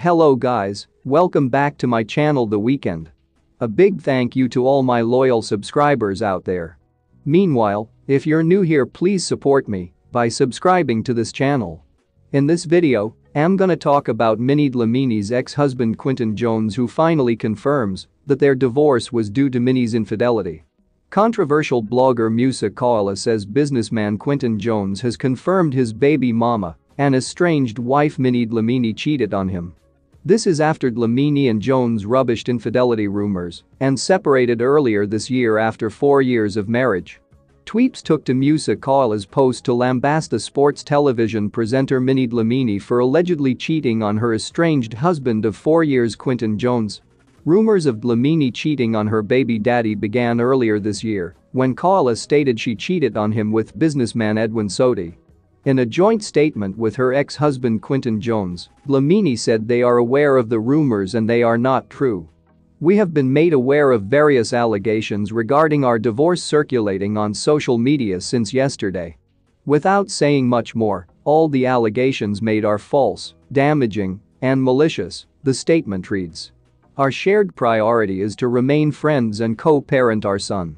Hello guys, welcome back to my channel The Weekend. A big thank you to all my loyal subscribers out there. Meanwhile, if you're new here please support me by subscribing to this channel. In this video, I'm gonna talk about Minnie Dlamini's ex-husband Quinton Jones who finally confirms that their divorce was due to Minnie's infidelity. Controversial blogger Musa Khawula says businessman Quinton Jones has confirmed his baby mama and estranged wife Minnie Dlamini cheated on him. This is after Dlamini and Jones rubbished infidelity rumors and separated earlier this year after four years of marriage. Tweeps took to Musa Khawula's post to lambast the sports television presenter Minnie Dlamini for allegedly cheating on her estranged husband of four years Quinton Jones. Rumors of Dlamini cheating on her baby daddy began earlier this year when Khawula stated she cheated on him with businessman Edwin Sodi. In a joint statement with her ex-husband Quinton Jones, Dlamini said they are aware of the rumors and they are not true. We have been made aware of various allegations regarding our divorce circulating on social media since yesterday. Without saying much more, all the allegations made are false, damaging, and malicious, the statement reads. Our shared priority is to remain friends and co-parent our son.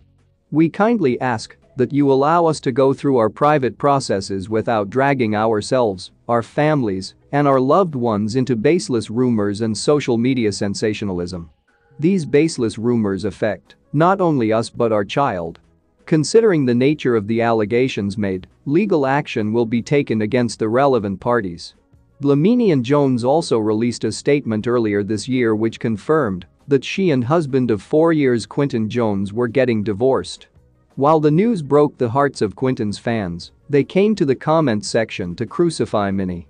We kindly ask that you allow us to go through our private processes without dragging ourselves, our families, and our loved ones into baseless rumors and social media sensationalism. These baseless rumors affect not only us but our child. Considering the nature of the allegations made, legal action will be taken against the relevant parties. Dlamini and Jones also released a statement earlier this year which confirmed that she and husband of four years Quinton Jones were getting divorced. While the news broke the hearts of Quinton's fans, they came to the comments section to crucify Minnie.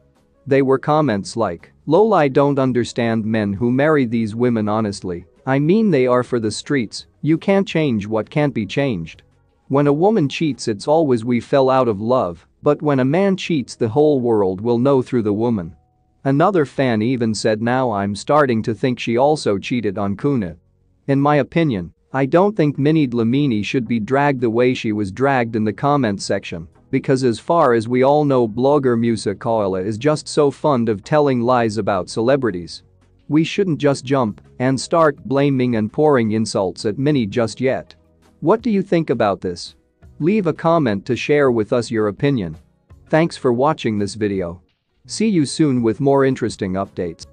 They were comments like, lol I don't understand men who marry these women honestly, I mean they are for the streets, you can't change what can't be changed. When a woman cheats it's always we fell out of love, but when a man cheats the whole world will know through the woman. Another fan even said now I'm starting to think she also cheated on Kuna. In my opinion, I don't think Minnie Dlamini should be dragged the way she was dragged in the comment section because as far as we all know blogger Musa Khawula is just so fond of telling lies about celebrities. We shouldn't just jump and start blaming and pouring insults at Minnie just yet. What do you think about this? Leave a comment to share with us your opinion. Thanks for watching this video. See you soon with more interesting updates.